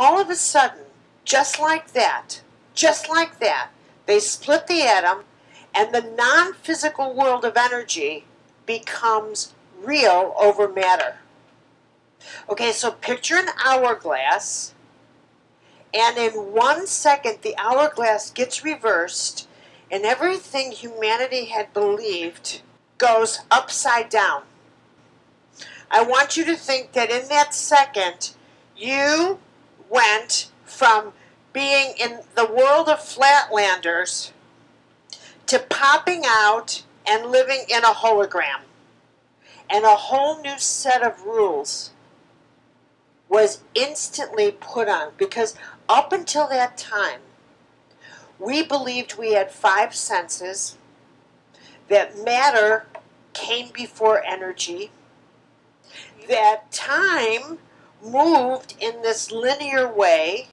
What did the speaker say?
all of a sudden, just like that, just like that, they split the atom, and the non physical world of energy becomes real over matter. Okay, so picture an hourglass, and in one second, the hourglass gets reversed, and everything humanity had believed goes upside down. I want you to think that in that second, you went from being in the world of flatlanders to popping out and living in a hologram. And a whole new set of rules was instantly put on because up until that time, we believed we had five senses, that matter came before energy, that time moved in this linear way